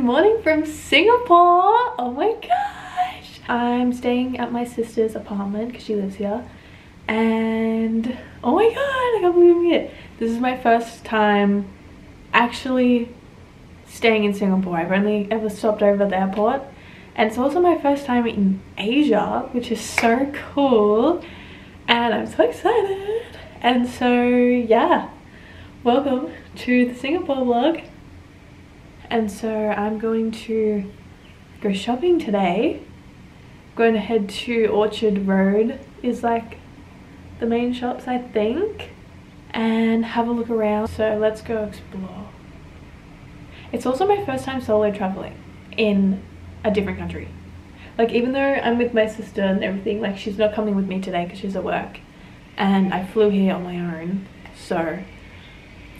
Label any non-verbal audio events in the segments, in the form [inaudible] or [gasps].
morning from Singapore. Oh my gosh. I'm staying at my sister's apartment because she lives here. And oh my god, I can't believe it. This is my first time actually staying in Singapore. I've only ever stopped over at the airport. And it's also my first time in Asia, which is so cool. And I'm so excited. And so, yeah, welcome to the Singapore vlog. And so I'm going to go shopping today. I'm going to head to Orchard Road is like the main shops I think and have a look around. So let's go explore. It's also my first time solo traveling in a different country. Like even though I'm with my sister and everything, like she's not coming with me today because she's at work and I flew here on my own so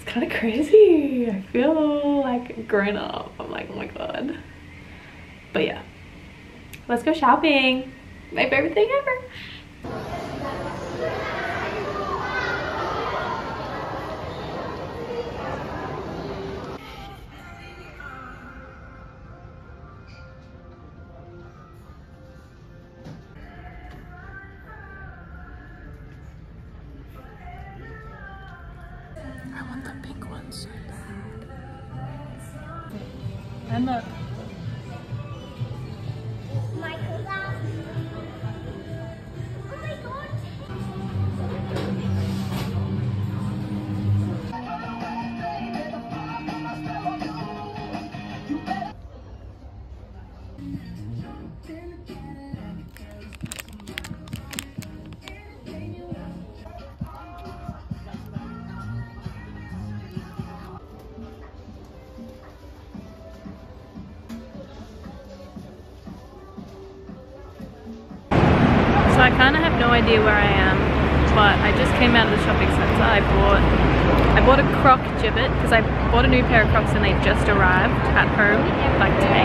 it's kind of crazy. I feel like grown up I'm like oh my god. But yeah. Let's go shopping. My favorite thing ever So I kind of have no idea where I am, but I just came out of the shopping centre. I bought I bought a croc Jibbit because I bought a new pair of crocs and they just arrived at home like today.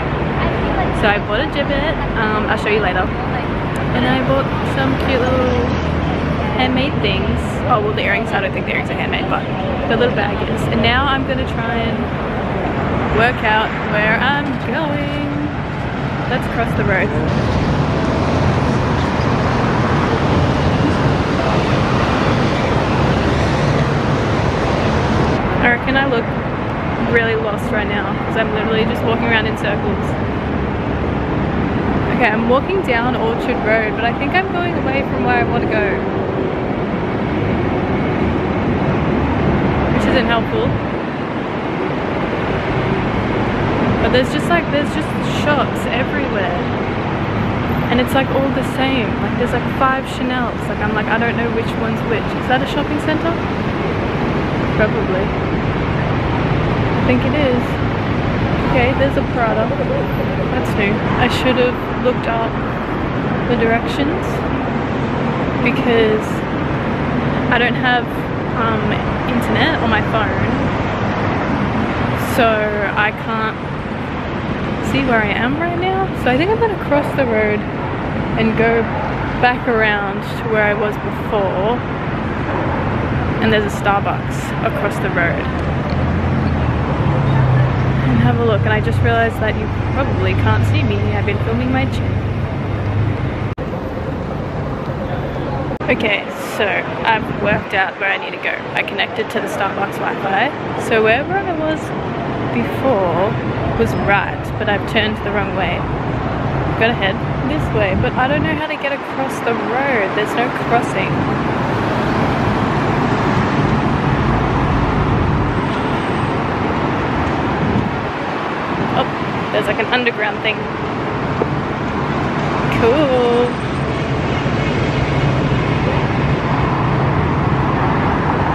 So I bought a Jibbit. Um, I'll show you later. And I bought some cute little handmade things. Oh well, the earrings. I don't think the earrings are handmade, but the little bag is. And now I'm gonna try and work out where I'm going. Let's cross the road. Reckon I look really lost right now because I'm literally just walking around in circles. Okay, I'm walking down Orchard Road, but I think I'm going away from where I want to go. Which isn't helpful. But there's just like, there's just shops everywhere. And it's like all the same. Like there's like five Chanels. Like I'm like, I don't know which one's which. Is that a shopping center? Probably. I think it is. Okay, there's a Prada. That's new. I should have looked up the directions because I don't have um, internet on my phone. So I can't see where I am right now. So I think I'm gonna cross the road and go back around to where I was before and there's a Starbucks across the road. Have a look, and I just realized that you probably can't see me. I've been filming my chin. Okay, so I've worked out where I need to go. I connected to the Starbucks Wi-Fi. So wherever I was before was right, but I've turned the wrong way. I've Gotta head this way, but I don't know how to get across the road. There's no crossing. There's like an underground thing. Cool.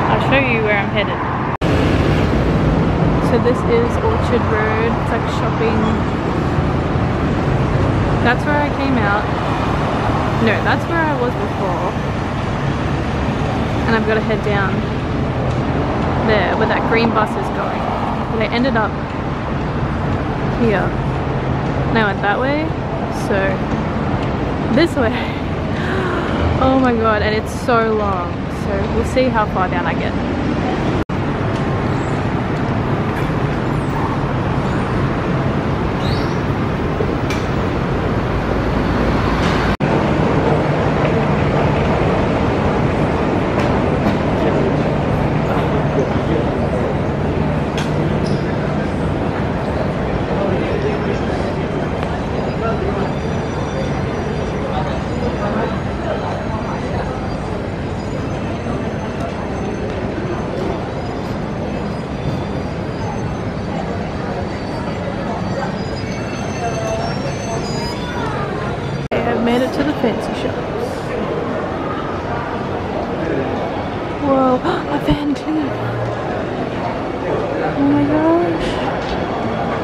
I'll show you where I'm headed. So this is Orchard Road. It's like shopping. That's where I came out. No, that's where I was before. And I've got to head down there where that green bus is going. But I ended up here. And I went that way. So this way. [gasps] Oh my god, and it's so long. So we'll see how far down I get.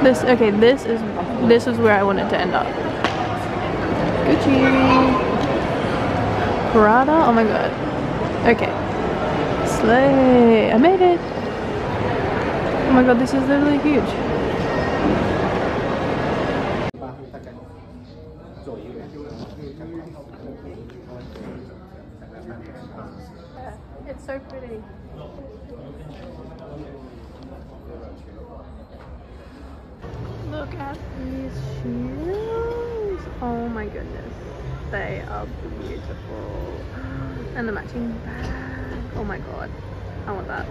This okay. This is this is where I wanted to end up. Gucci. Prada. Oh my god. Okay. Slay. I made it. Oh my god. This is literally huge. It's so pretty. Look at these shoes. Oh my goodness. They are beautiful. And the matching bag. Oh my god. I want that.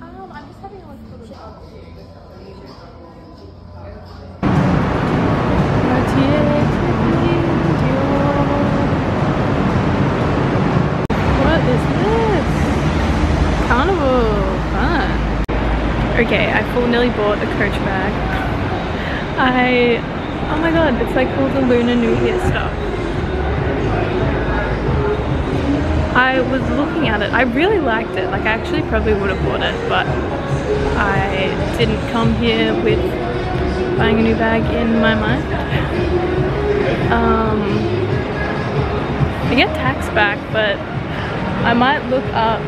Um, I'm just having a look for the Okay, I nearly bought a coach bag. I, oh my god, it's like all the Lunar New Year stuff. I was looking at it, I really liked it, like I actually probably would have bought it, but I didn't come here with buying a new bag in my mind. Um, I get tax back, but I might look up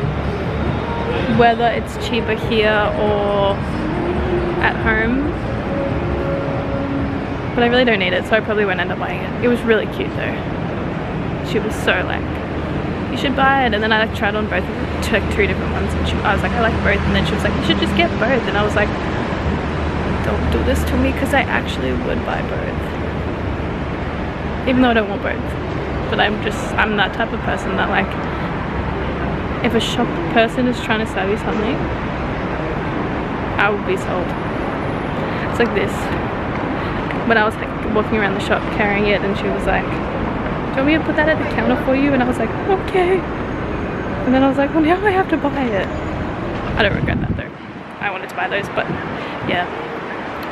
whether it's cheaper here or at home. But I really don't need it, so I probably won't end up buying it. It was really cute though. She was so like, you should buy it. And then I like tried on both of them, like two different ones. And she, I was like, I like both. And then she was like, you should just get both. And I was like, don't do this to me because I actually would buy both. Even though I don't want both. But I'm just, I'm that type of person that like, if a shop person is trying to sell you something, I would be sold. It's like this. When I was like walking around the shop carrying it and she was like, do you want me to put that at the counter for you? And I was like, okay. And then I was like, well now I have to buy it. I don't regret that though. I wanted to buy those, but yeah.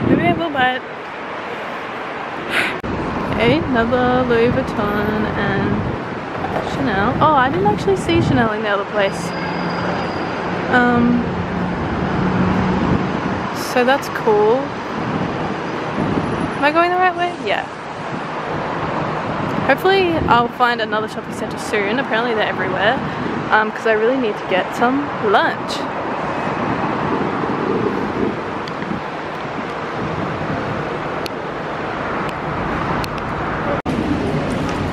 Maybe I will buy it. [sighs] Another Louis Vuitton and Chanel. Oh, I didn't actually see Chanel in the other place. Um, so that's cool. Am I going the right way? Yeah. Hopefully I'll find another shopping centre soon. Apparently they're everywhere. Um, because I really need to get some lunch.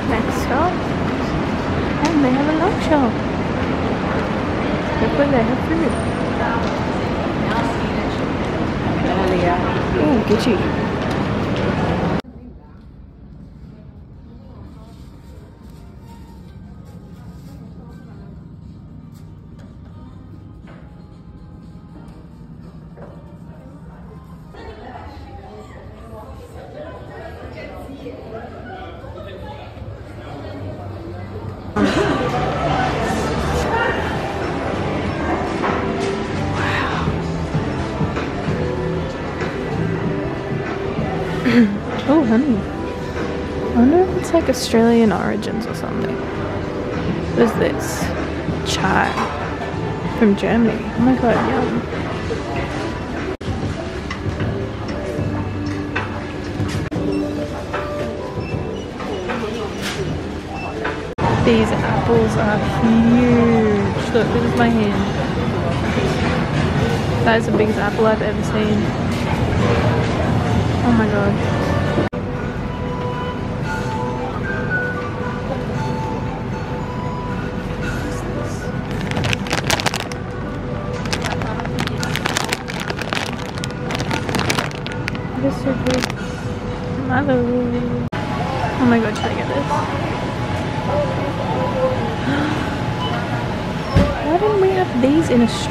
Next stop. And they have a lunch shop. Hopefully they have food. Oh, Gucci. Australian origins or something. What is this? Chai. From Germany. Oh my god, yum. These apples are huge. Look, this is my hand. That is the biggest apple I've ever seen. Oh my god.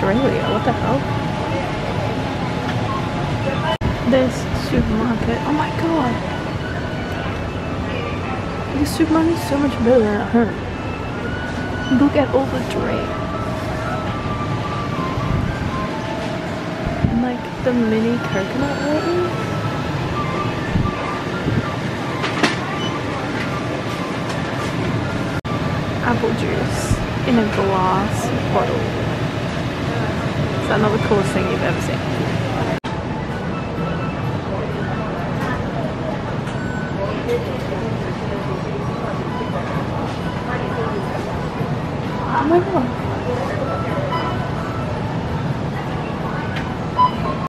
Australia? What the hell? This supermarket. Oh my god. This supermarket is so much better than home. Look at all the drapes. Like the mini coconut water. Apple juice in a glass bottle. Not the coolest thing you've ever seen? Oh my god.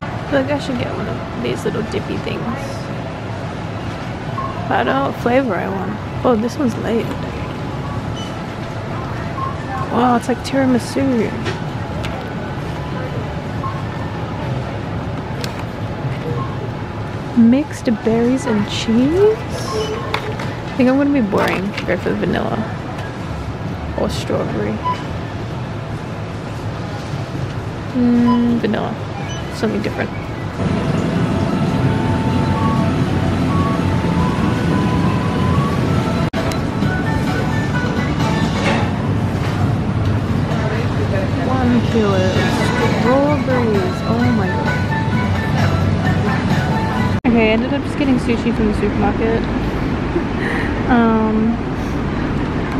I feel like I should get one of these little dippy things. But I don't know what flavor I want. Oh, this one's late. Wow, it's like tiramisu. Mixed berries and cheese? I think I'm gonna be boring. Go for the vanilla. Or strawberry. Mm, vanilla. Something different. Sushi from the supermarket. um,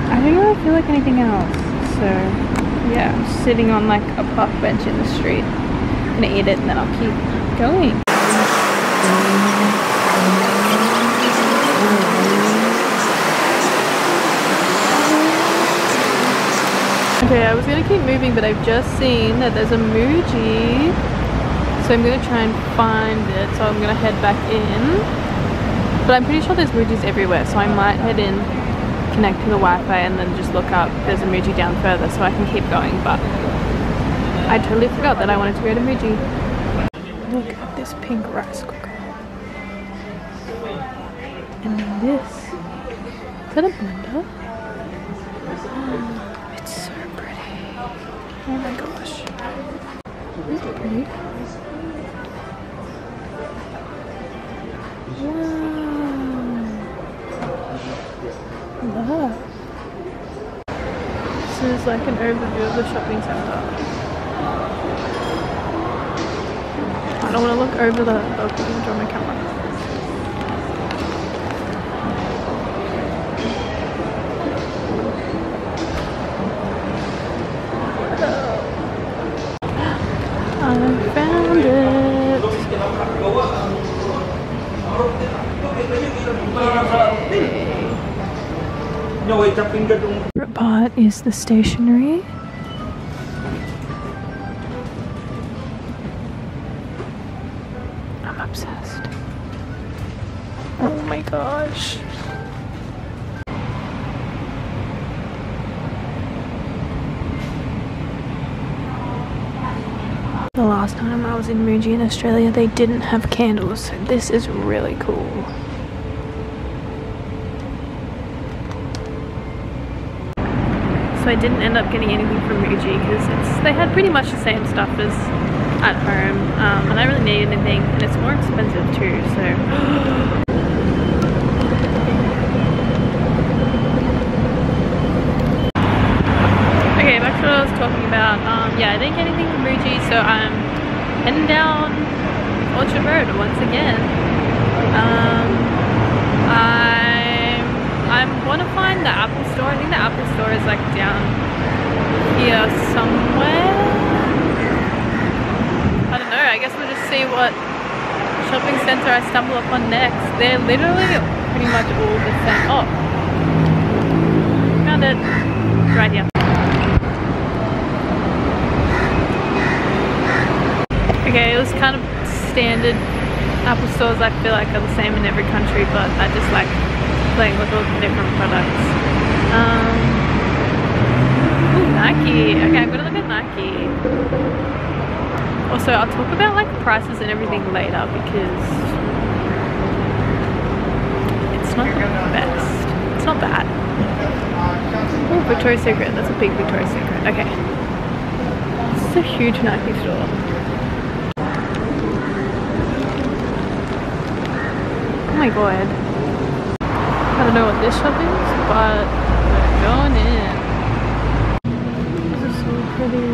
I don't really feel like anything else. So, yeah, I'm sitting on like a park bench in the street. I'm gonna eat it and then I'll keep going. Okay, I was gonna keep moving, but I've just seen that there's a Muji. So I'm gonna try and find it. So I'm gonna head back in. But I'm pretty sure there's Mujis everywhere, so I might head in, connect to the Wi-Fi, and then just look up. There's a Muji down further, so I can keep going. But I totally forgot that I wanted to go to Muji. Oh look at this pink rice don't want to look over the balcony on my camera. I found it. Favorite part is the stationery. I was in Muji in Australia, they didn't have candles, so this is really cool. So I didn't end up getting anything from Muji because they had pretty much the same stuff as at home, um, and I really needed anything, and it's more expensive too. So [gasps] okay, back to what I was talking about. Um, yeah, I didn't get anything from Muji, so I'm heading down Orchard Road once again. Um, I'm I'm gonna find the Apple Store. I think the Apple Store is like down here somewhere. I don't know. I guess we'll just see what shopping center I stumble upon next. They're literally pretty much all the same. Oh, found it. Right here. Okay, it was kind of standard Apple stores I feel like are the same in every country, but I just like playing with all the different products. Um, ooh, Nike. Okay, I'm gonna look at Nike. Also, I'll talk about like prices and everything later because it's not the best. It's not bad. Oh, Victoria's Secret. That's a big Victoria's Secret. Okay. This is a huge Nike store. My god. I don't know what this shop is, but we're going in. This is so pretty.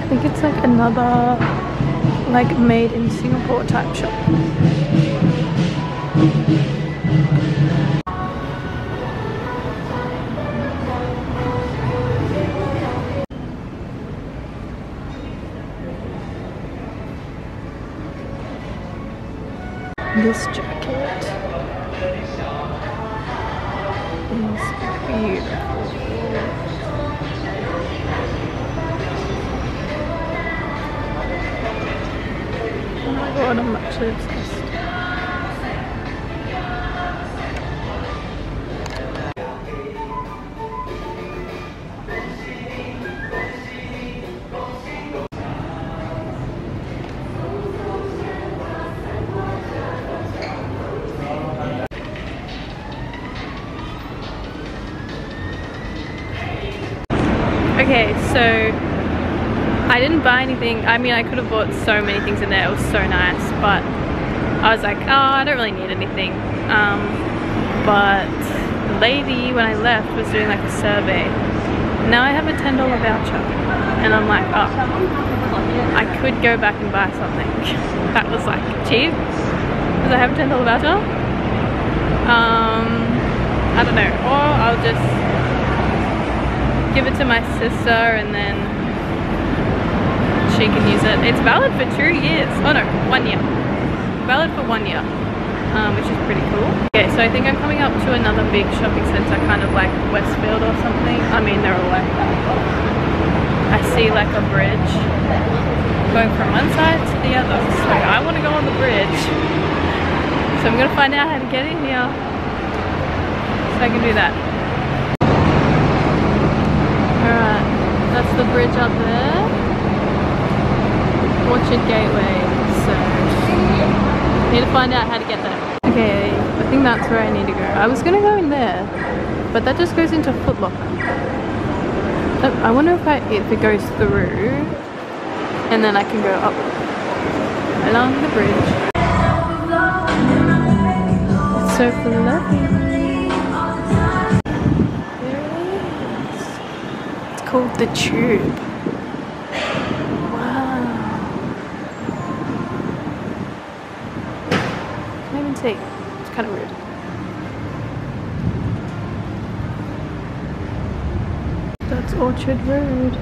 I think it's like another like made in Singapore type shop. Anything. I mean, I could have bought so many things in there. It was so nice, but I was like, oh, I don't really need anything. Um, but the lady, when I left, was doing like a survey. Now I have a $10 voucher. And I'm like, oh, I could go back and buy something. [laughs] that was like cheap. Because I have a $10 voucher. Um, I don't know. Or I'll just give it to my sister and then she can use it. It's valid for two years. Oh no, one year. Valid for one year, um, which is pretty cool. Okay, so I think I'm coming up to another big shopping center, kind of like Westfield or something. I mean, they're all like that. I see like a bridge going from one side to the other. So I want to go on the bridge. So I'm gonna find out how to get in here so I can do that. Alright, that's the bridge up there. Orchard Gateway, so need to find out how to get there. Okay, I think that's where I need to go. I was gonna go in there, but that just goes into Foot Locker. I wonder if I if it goes through and then I can go up along the bridge. It's so fluffy. It's called the Tube. Wow. Can't even see. It's kind of weird. That's Orchard Road.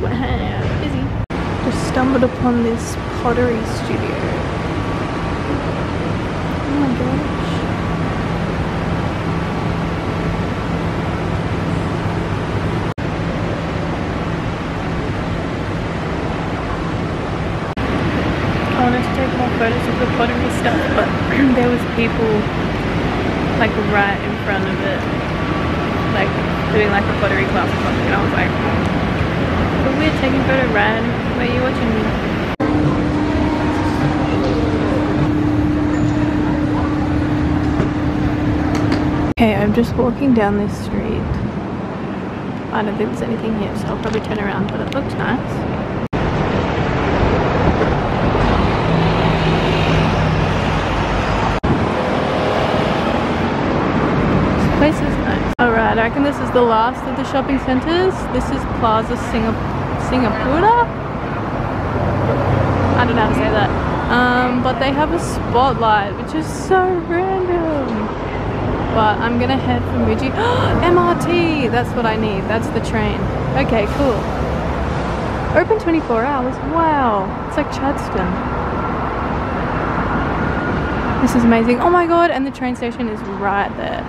Wow, busy. Just stumbled upon this pottery studio. Oh my gosh. I wanted to take more photos of the pottery stuff, but there was people like right in front of it, like doing like a pottery class or something. And I was like, but we're taking photo right where you watching me. Okay, I'm just walking down this street. I don't think there's anything here, so I'll probably turn around, but it looks nice. Place is nice. Alright, I reckon this is the last of the shopping centres. This is Plaza Singa Singapura? I don't know how to say that. Um, but they have a spotlight, which is so random. But I'm gonna head for Muji. [gasps] MRT! That's what I need. That's the train. Okay, cool. Open 24 hours. Wow. It's like Chadstone. This is amazing. Oh my god, and the train station is right there.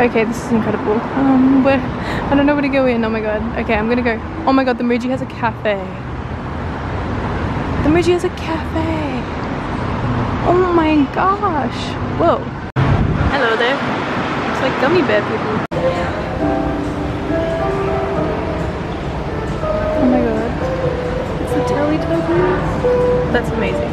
Okay, this is incredible. Um, where I don't know where to go in. Oh my god. Okay, I'm gonna go. Oh my god, the Muji has a cafe. The Muji has a cafe. Oh my gosh. Whoa. Hello there. It's like gummy bear people. Oh my god. It's the Teletubbies. That's amazing.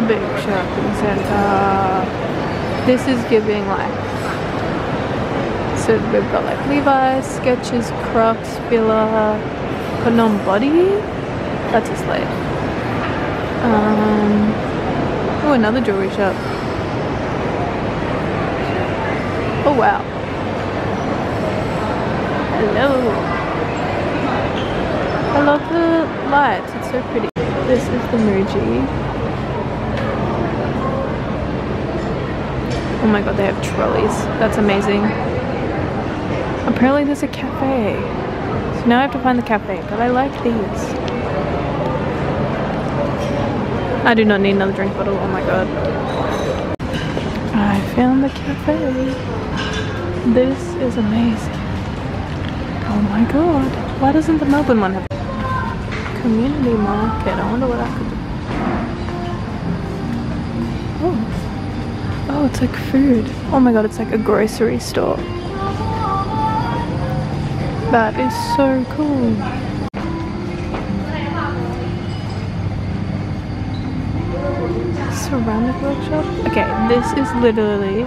A big shopping center. This is giving like so we've got like Levi's, Skechers, Crocs, Fila, Phenom Body. That's a slave. Um, oh, another jewelry shop. Oh wow. Hello. I love the lights, it's so pretty. This is the Muji. Oh my god, they have trolleys. That's amazing. Apparently there's a cafe. So now I have to find the cafe, but I like these. I do not need another drink bottle, oh my god. I found the cafe. This is amazing. Oh my god. Why doesn't the Melbourne one have community market? I wonder what I could it's like food. Oh my god, it's like a grocery store. That is so cool. Ceramic workshop? Okay, this is literally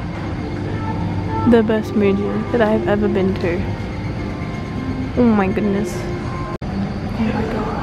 the best Muji that I have ever been to. Oh my goodness. Oh my gosh.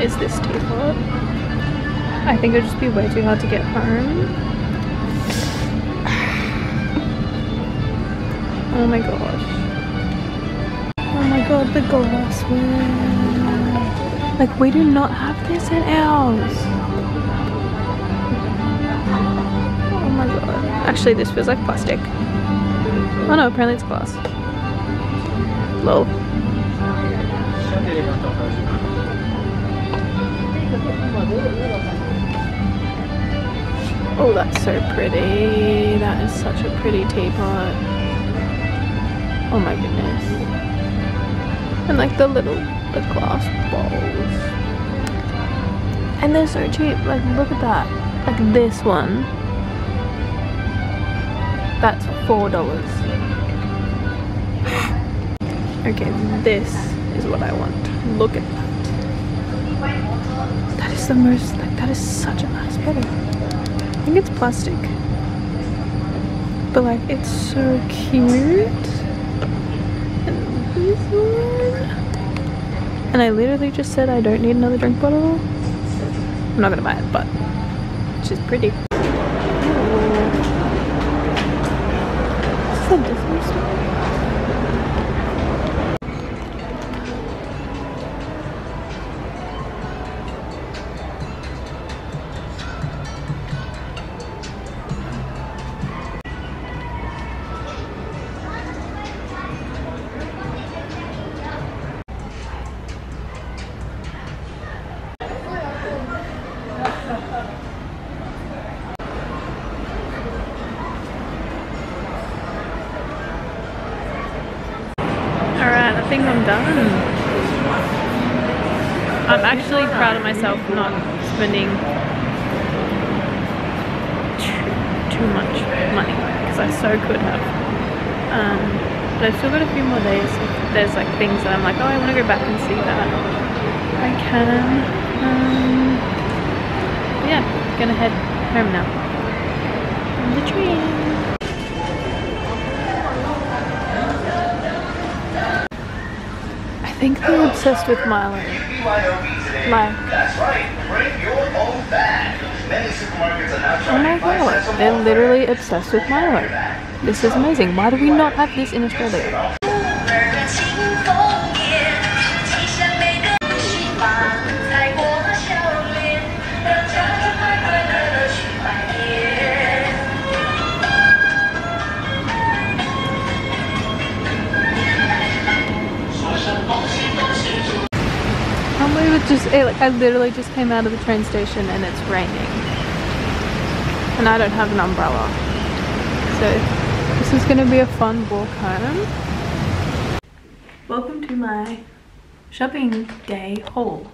Is this teapot. I think it'd just be way too hard to get home. [sighs] Oh my gosh. Oh my god, the glassware. Like, we do not have this at ours. Oh my god. Actually, this feels like plastic. Oh no, apparently it's glass. Lol. Oh, that's so pretty. That is such a pretty teapot. Oh my goodness. And like the little, the glass bowls. And they're so cheap. Like, look at that. Like this one. That's four dollars. [gasps] Okay, this is what I want. Look at most like that is such a nice bottle. I think it's plastic. But like it's so cute. And this one. And I literally just said I don't need another drink bottle. I'm not gonna buy it, but she's pretty. I'm done. I'm actually proud of myself not spending too, too much money because I so could have. Um, but I've still got a few more days. There's like things that I'm like, oh, I want to go back and see that. I can. Um, yeah, gonna head home now. On the train. Think they're obsessed with Milo. Like, That's right. Bring your own bag. Many supermarkets are now oh my god, they're literally obsessed with Milo. This is amazing. Why do we not have this in Australia? I literally just came out of the train station and it's raining. And I don't have an umbrella. So, this is gonna be a fun walk home. Welcome to my shopping day haul.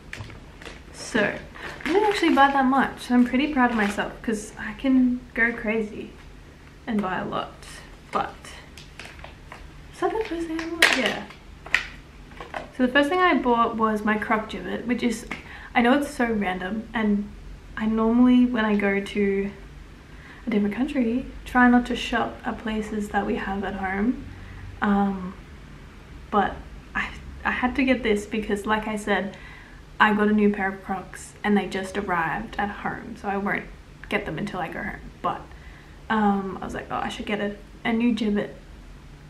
So, I didn't actually buy that much. I'm pretty proud of myself because I can go crazy and buy a lot. But, Was that the first thing I bought? Yeah. So the first thing I bought was my croc Jibbit, which is, I know it's so random and I normally when I go to a different country try not to shop at places that we have at home. Um, but I, I had to get this because like I said, I got a new pair of crocs and they just arrived at home. So I won't get them until I go home. But um, I was like, oh, I should get a, a new Jibbit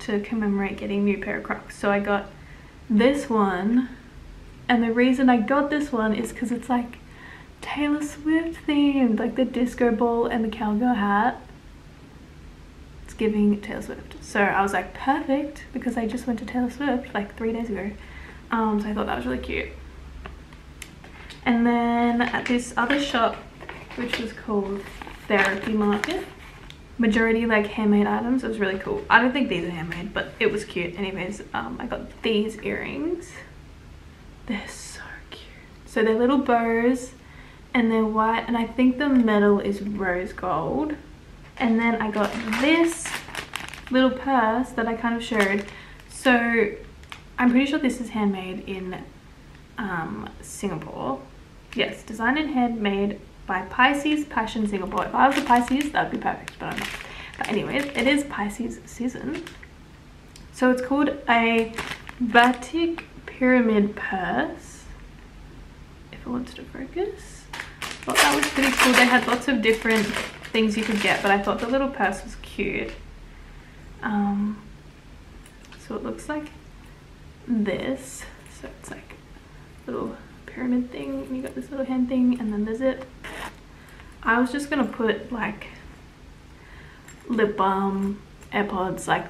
to commemorate getting a new pair of crocs. So I got this one and the reason I got this one is because it's like Taylor Swift themed like the disco ball and the cowgirl hat. It's giving Taylor Swift. So I was like perfect because I just went to Taylor Swift like three days ago. Um, so I thought that was really cute. And then at this other shop which was called Therapy Market majority like handmade items it was really cool. I don't think these are handmade but it was cute. Anyways um, i got these earrings they're so cute so they're little bows and they're white and i think the metal is rose gold and then i got this little purse that i kind of showed so i'm pretty sure this is handmade in um, singapore yes designed and handmade by Pisces Passion Singapore. If I was a Pisces, that'd be perfect, but I'm not. But anyways, it is Pisces season. So it's called a Batik Pyramid Purse. If it wants to focus. Well, that was pretty cool. They had lots of different things you could get, but I thought the little purse was cute. Um, so it looks like this. So it's like little pyramid thing and you got this little hand thing and then the zip i was just gonna put like lip balm airpods like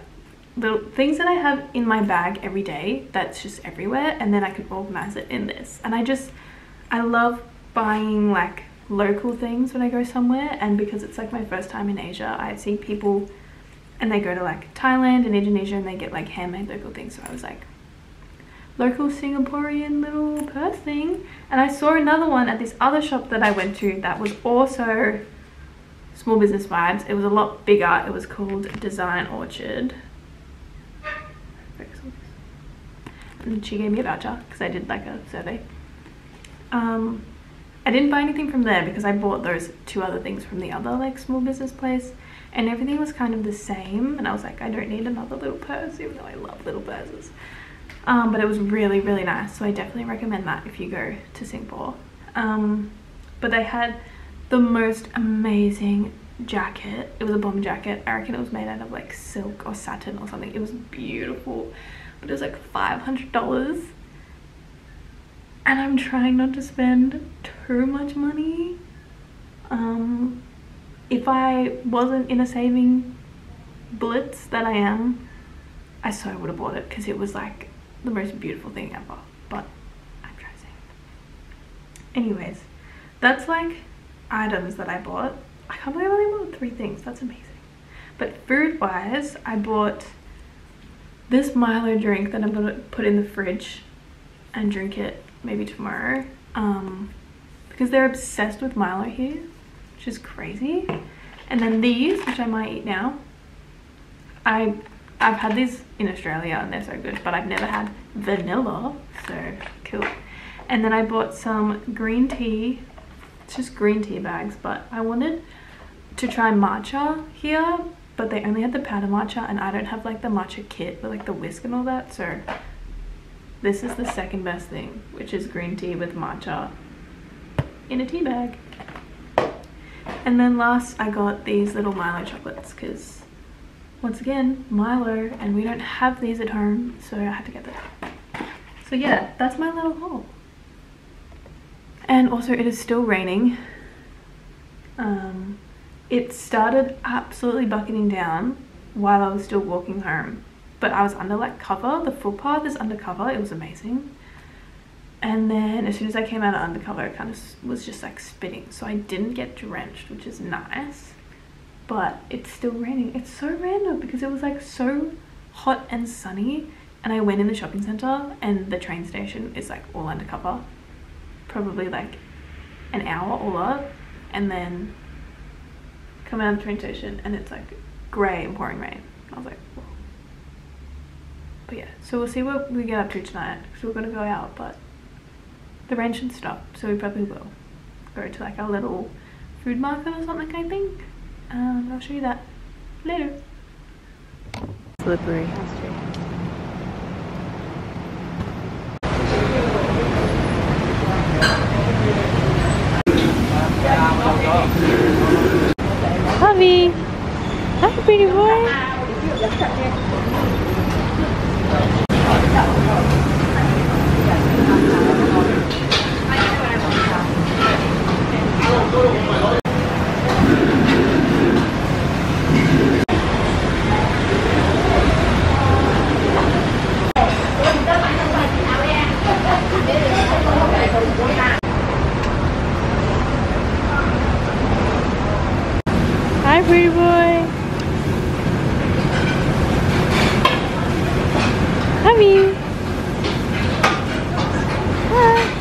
little things that i have in my bag every day that's just everywhere and then i can organize it in this and i just i love buying like local things when i go somewhere and because it's like my first time in asia i see people and they go to like thailand and indonesia and they get like handmade local things so i was like local Singaporean little purse thing. And I saw another one at this other shop that I went to that was also small business vibes. It was a lot bigger. It was called Design Orchard. And she gave me a voucher because I did like a survey. Um, I didn't buy anything from there because I bought those two other things from the other like small business place. And everything was kind of the same and I was like I don't need another little purse even though I love little purses. Um, but it was really really nice so I definitely recommend that if you go to Singapore um, but they had the most amazing jacket. It was a bomb jacket. I reckon it was made out of like silk or satin or something. It was beautiful it was like $500 and I'm trying not to spend too much money. Um, if I wasn't in a saving blitz that I am I so would have bought it because it was like the most beautiful thing ever. But I'm trying to save. Anyways that's like items that I bought. I can't believe I only bought three things. That's amazing. But food wise I bought this Milo drink that I'm gonna put in the fridge and drink it maybe tomorrow um, because they're obsessed with Milo here which is crazy and then these which I might eat now I I've had these in Australia and they're so good, but I've never had vanilla, so cool. And then I bought some green tea. It's just green tea bags, but I wanted to try matcha here, but they only had the powder matcha and I don't have like the matcha kit with like the whisk and all that, so this is the second best thing, which is green tea with matcha in a tea bag. And then last I got these little Milo chocolates because once again Milo and we don't have these at home so I had to get them. So yeah that's my little haul. And also it is still raining. Um, it started absolutely bucketing down while I was still walking home. But I was under like cover. The footpath is under cover. It was amazing. And then as soon as I came out of undercover it kind of was just like spitting so I didn't get drenched which is nice. But it's still raining. It's so random because it was like so hot and sunny. And I went in the shopping center and the train station is like all undercover probably like an hour all up and then come out of the train station and it's like grey and pouring rain I was like Whoa. But yeah, so we'll see what we get up to tonight. So we're gonna go out, but the rain should stop, so we probably will go to like a little food market or something. I think. Um, I'll show you that later. Slippery. Bobby! Hi, pretty boy! Hi, pretty boy! Bobby! Hi!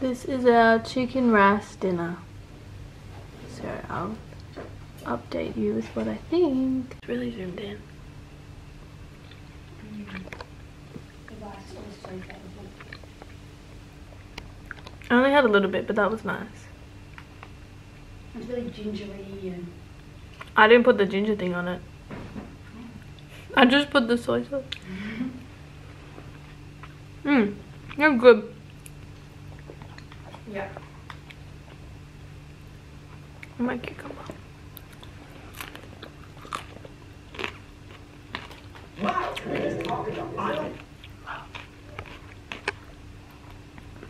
This is our chicken rice dinner. So I'll update you with what I think. It's really zoomed in. I only had a little bit, but that was nice. It's really gingery and I didn't put the ginger thing on it. I just put the soy sauce. Mm, mmm, you're good. Yeah. My cucumber.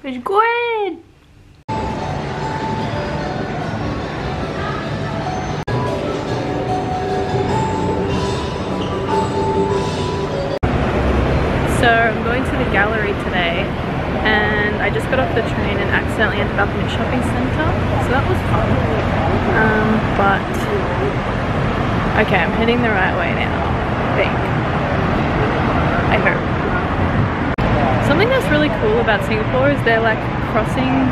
It's good. So I'm going to the gallery today just got off the train and accidentally ended up in a shopping centre. So that was fun. Um, but okay, I'm heading the right way now. I think. I hope. Something that's really cool about Singapore is they're like crossing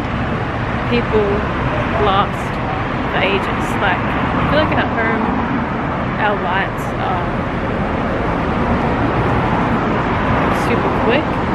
people lost for ages. Like I feel like at home our lights are super quick.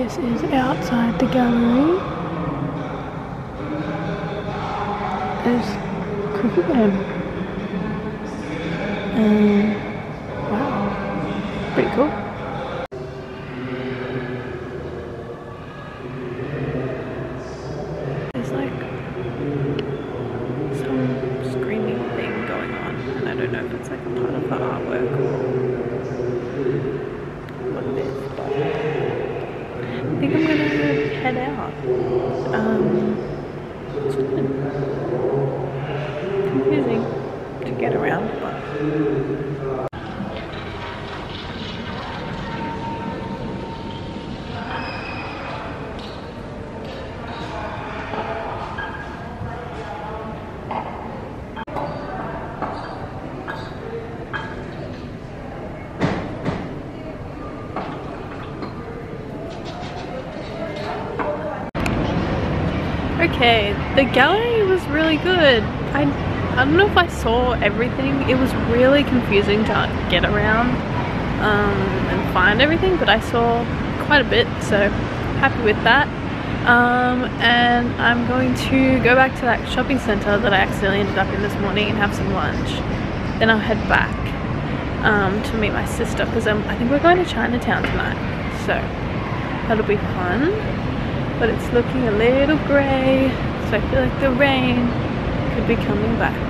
This is outside the gallery. There's cricket. Um, wow, pretty cool. There's like some screaming thing going on, and I don't know if it's like a part of the artwork or what it is, but I think I'm gonna head out. Um, it's kind of confusing to get around, but Okay, the gallery was really good. I, I don't know if I saw everything. It was really confusing to get around um, and find everything, but I saw quite a bit, so happy with that. Um, and I'm going to go back to that shopping centre that I accidentally ended up in this morning and have some lunch. Then I'll head back um, to meet my sister because I think we're going to Chinatown tonight. So that'll be fun but it's looking a little grey so I feel like the rain could be coming back.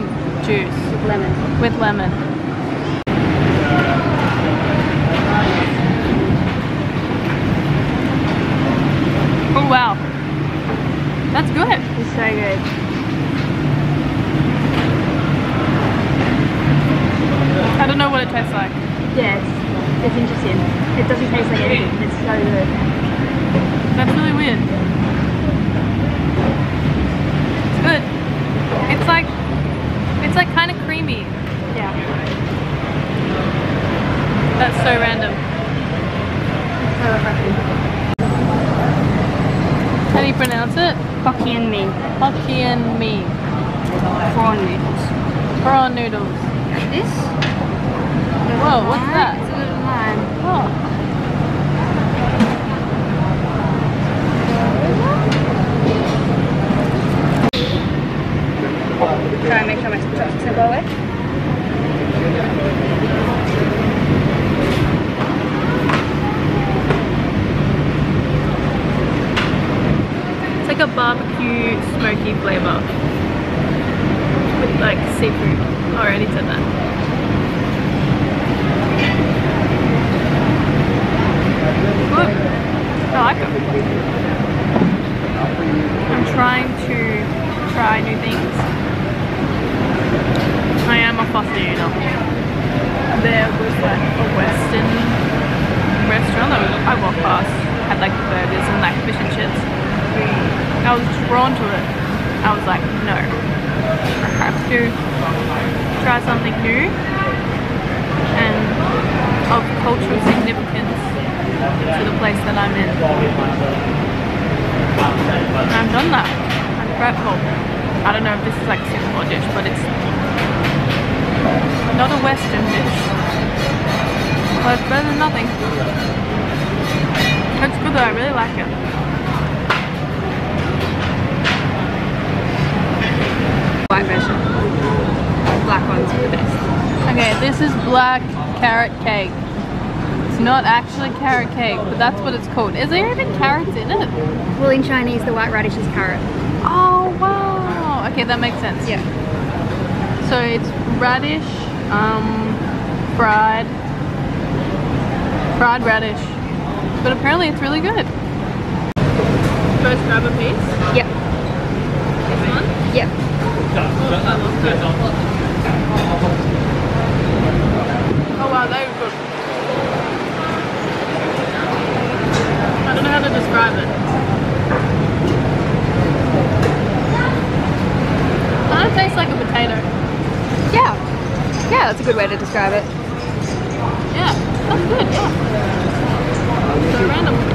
fish and chips. I was drawn to it. I was like, no, I have to try something new and of cultural significance to the place that I'm in. And I've done that. I'm grateful. I don't know if this is like a Singapore dish, but it's not a Western dish. But it's better than nothing. It's good though, I really like it. White version. Black ones are the best. Okay, this is black carrot cake. It's not actually carrot cake, but that's what it's called. Is there even carrots in it? Well, in Chinese, the white radish is carrot. Oh wow. Okay, that makes sense. Yeah. So it's radish, um, fried, fried radish. But apparently it's really good. First grab a piece. Yep. This one. Yep. Oh wow, that is good. I don't know how to describe it. Kind of tastes like a potato. Yeah. Yeah, that's a good way to describe it. Yeah, that's good, yeah. So random.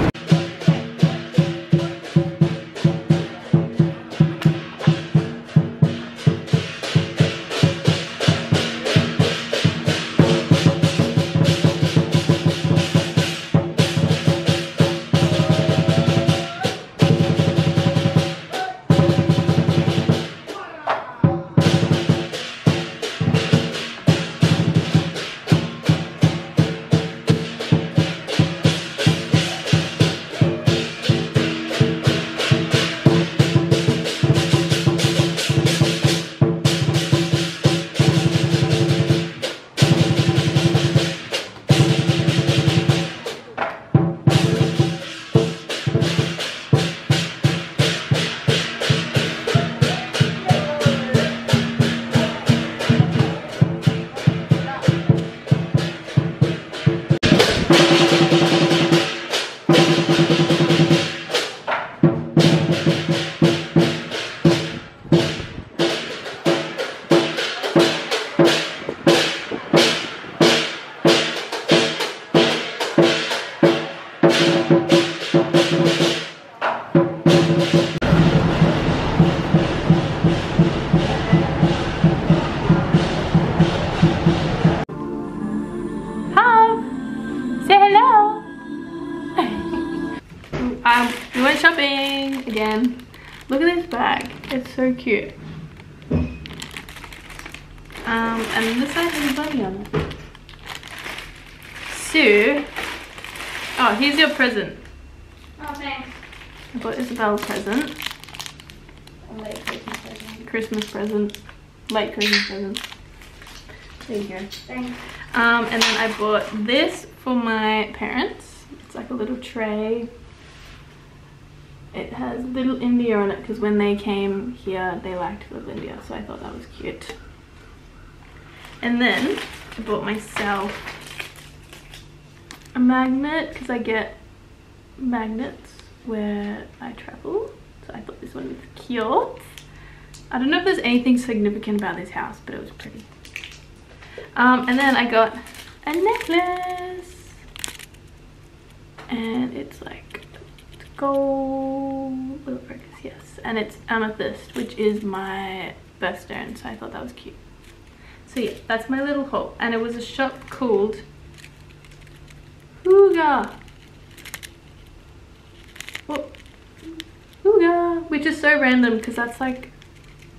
you. Um, and then i bought this for my parents. It's like a little tray. It has little india on it because when they came here they liked little india so i thought that was cute. And then i bought myself a magnet because i get magnets where i travel. So i thought this one was cute. I don't know if there's anything significant about this house, but it was pretty. Um, and then I got a necklace. And it's like gold, will it focus? Yes. And it's amethyst, which is my birthstone. So I thought that was cute. So yeah, that's my little haul. And it was a shop called. Well, Huga, which is so random because that's like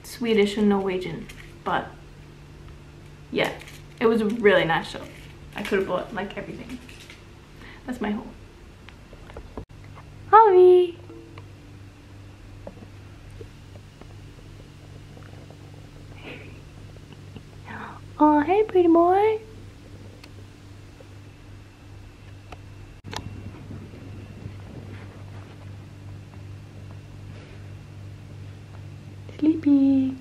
Swedish and Norwegian. But yeah, it was a really nice shop. I could have bought like everything. That's my haul. Holly! Oh, hey, pretty boy. Sleepy.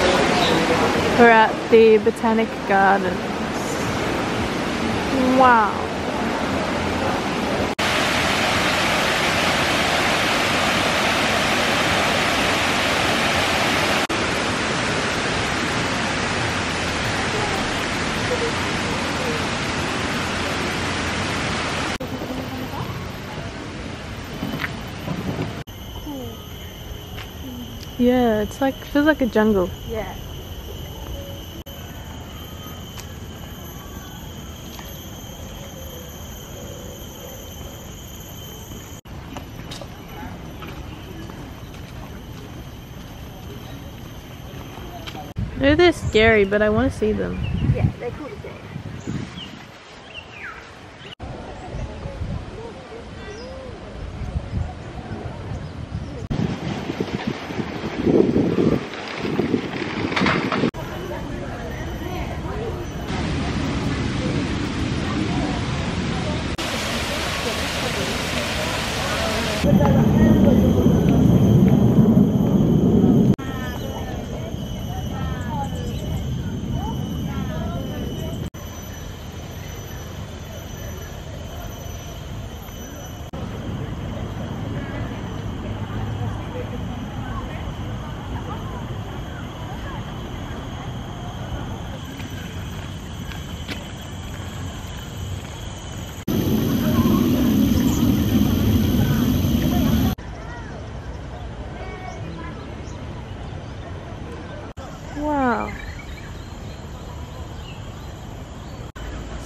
We're at the Botanic Gardens. Wow. Yeah, it's like feels like a jungle. Yeah. They're scary, but I want to see them. Yeah, they're cool to see. Wow.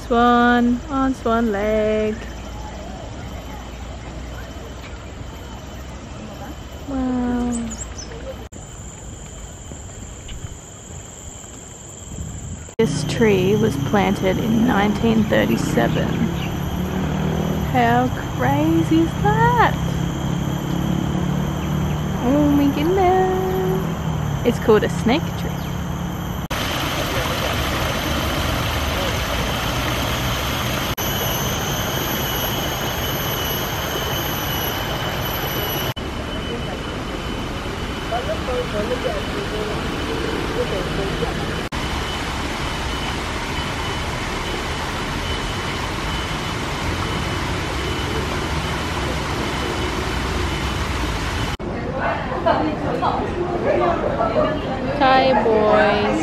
Swan on swan lake. Wow. This tree was planted in 1937. How crazy is that? Oh my goodness. It's called a snake tree. Thai boys.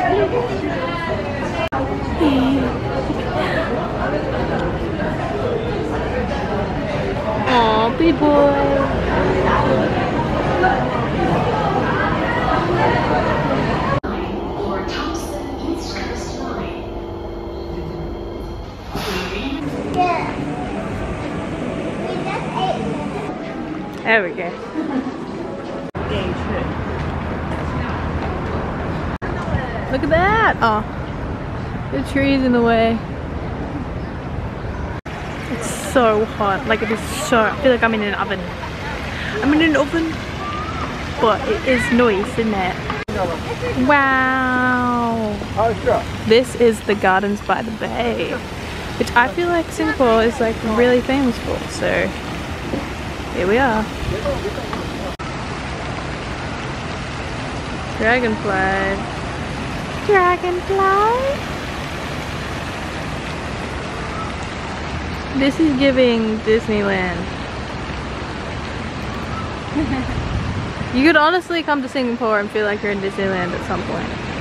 Aw, big boy. There we go. Look at that! Oh, the tree's in the way. It's so hot. Like it is so, I feel like I'm in an oven. I'm in an oven. But it is nice, isn't it? Wow. This is the Gardens by the Bay. Which I feel like Singapore is like really famous for. So here we are. Dragonfly. Dragonfly. This is giving Disneyland. [laughs] you could honestly come to Singapore and feel like you're in Disneyland at some point.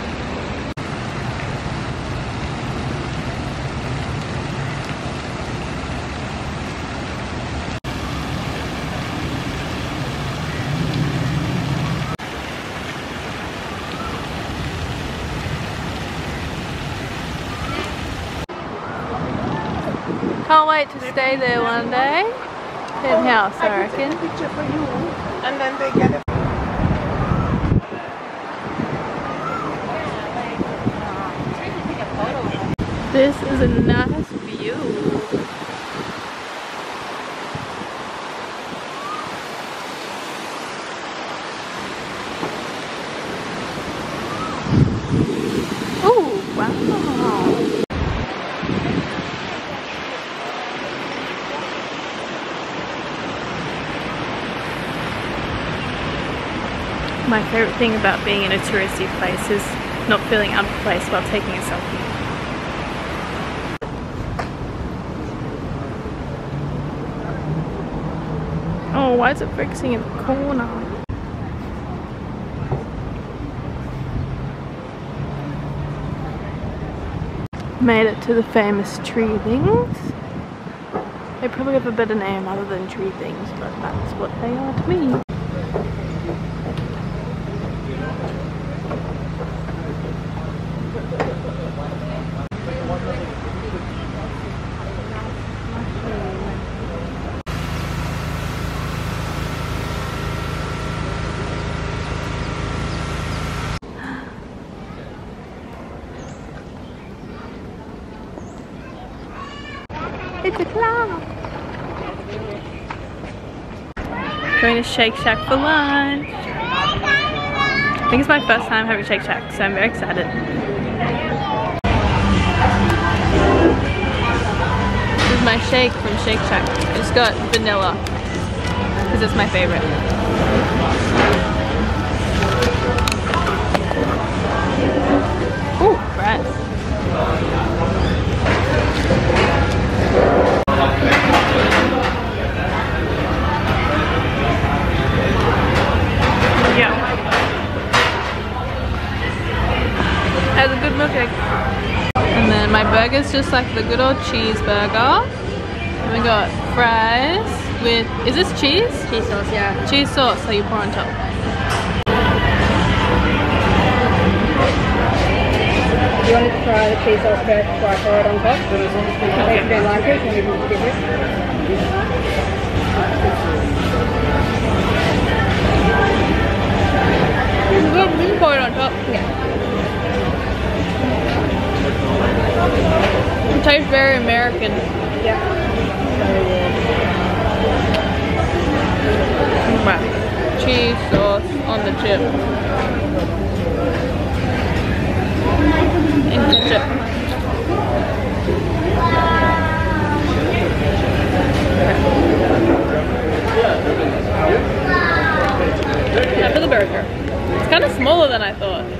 Can't wait to stay there one day. Penthouse, I reckon. Picture for you, and then they get it. This is a nice view. Oh, wow. My favorite thing about being in a touristy place is not feeling out of place while taking a selfie. Oh, why is it fixing in the corner? Made it to the famous tree things. They probably have a better name other than tree things, but that's what they are to me. It's a cloud. Going to Shake Shack for lunch. I think it's my first time having Shake Shack, so I'm very excited. This is my shake from Shake Shack. I just got vanilla because it's my favorite. Ooh, bread. Milkshake. And then my burger's just like the good old cheeseburger. And we got fries with, is this cheese? Cheese sauce, yeah. Cheese sauce that you pour on top. You want to try the cheese sauce first before I pour it on top? If you don't like it, you can skip it. We can pour it on top. Yeah. It tastes very American. Yeah. Wow. Cheese sauce on the chip. And ketchup. Yeah, for the burger. It's kind of smaller than I thought.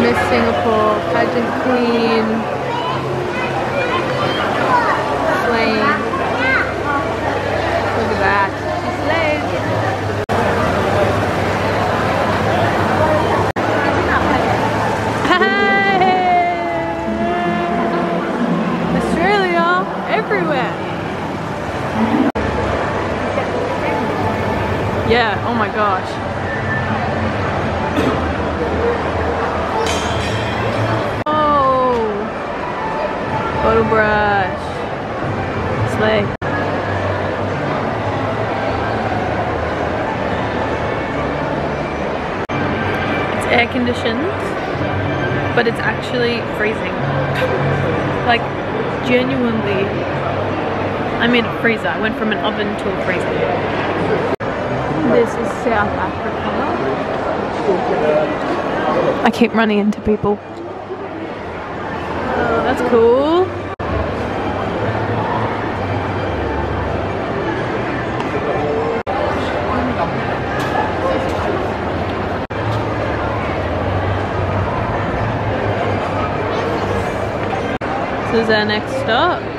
Miss Singapore, pageant queen. conditions, but it's actually freezing. like, genuinely, I made a freezer. I went from an oven to a freezer. This is South Africa. I keep running into people. Oh, that's cool. our next stop?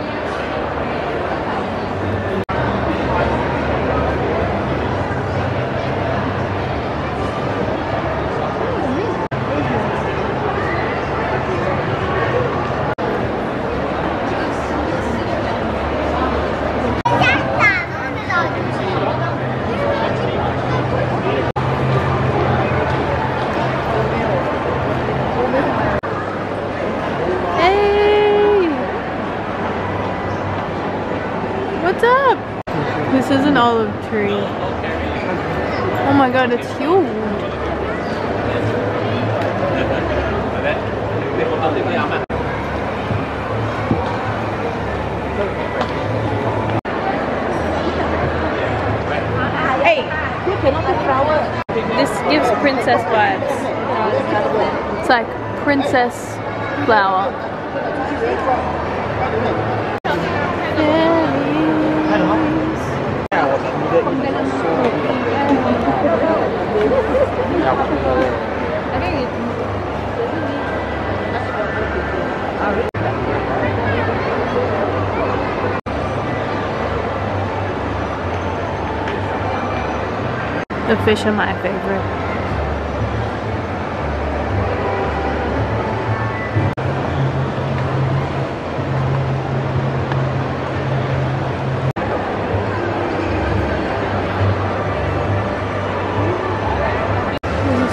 The fish are my favorite.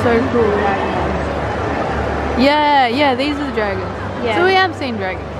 so cool. Yeah, yeah, these are the dragons. Yeah. So we have seen dragons.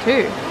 too.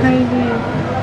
This is crazy.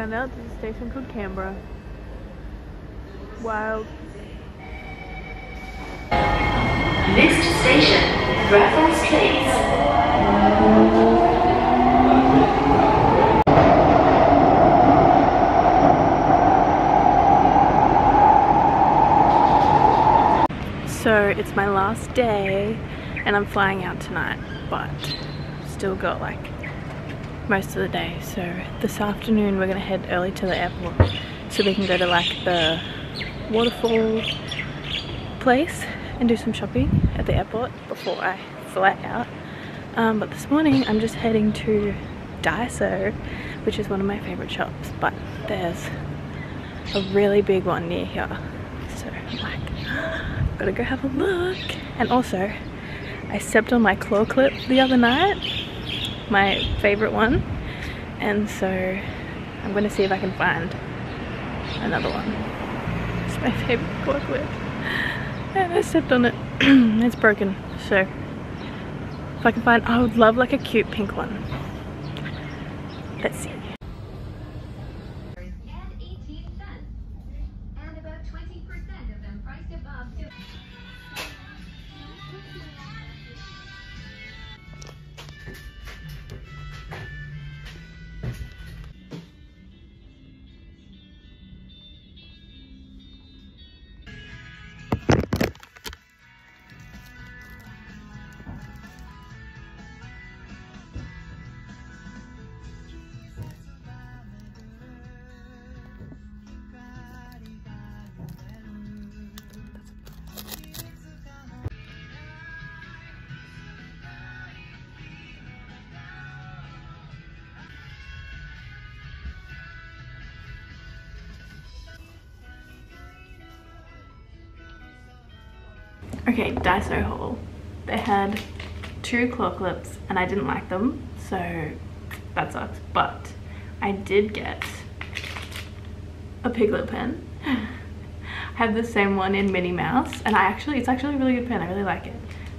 Found out there's a station called Canberra. Wild. Next station, Raffles Place. So it's my last day and I'm flying out tonight, but still got like most of the day. So this afternoon we're gonna head early to the airport so we can go to like the waterfall place and do some shopping at the airport before I fly out. Um, but this morning I'm just heading to Daiso, which is one of my favorite shops, but there's a really big one near here. So I'm like, [gasps] gotta go have a look. And also, I stepped on my claw clip the other night, my favorite one. And so I'm gonna see if I can find another one. It's my favorite clip. And I stepped on it. [clears throat] it's broken. So if I can find, I would love like a cute pink one. Let's see. Two claw clips and I didn't like them, so that sucks. But I did get a Piglet pen. I have the same one in Minnie Mouse and I actually, it's actually a really good pen. I really like it.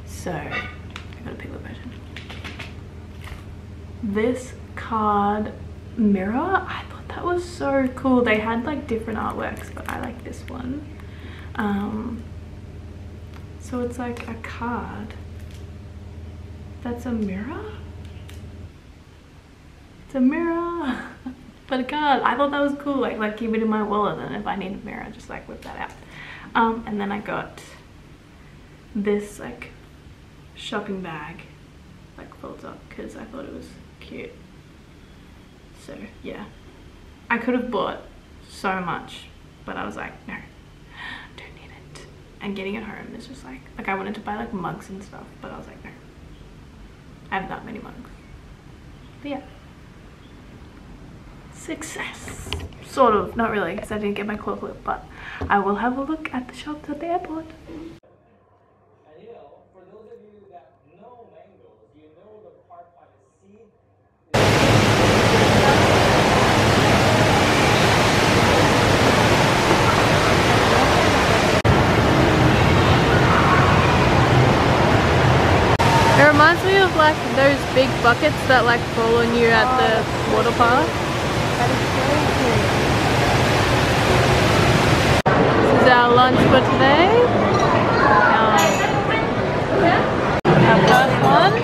So I got a Piglet version. This card mirror, I thought that was so cool. They had like different artworks, but I like this one. Um, so it's like a card that's a mirror? It's a mirror, [laughs] but God. I thought that was cool. Like, like keep it in my wallet and if I need a mirror, just like whip that out. Um, and then I got this like shopping bag, like folds up because I thought it was cute. So yeah, I could have bought so much, but I was like, no, don't need it. And getting it home is just like, like I wanted to buy like mugs and stuff, but I was like, no, I have that many mugs. But yeah, success. Sort of, not really, because I didn't get my claw clip, but I will have a look at the shops at the airport. reminds me of like those big buckets that like fall on you at the water park. This is our lunch for today. Our, our first one.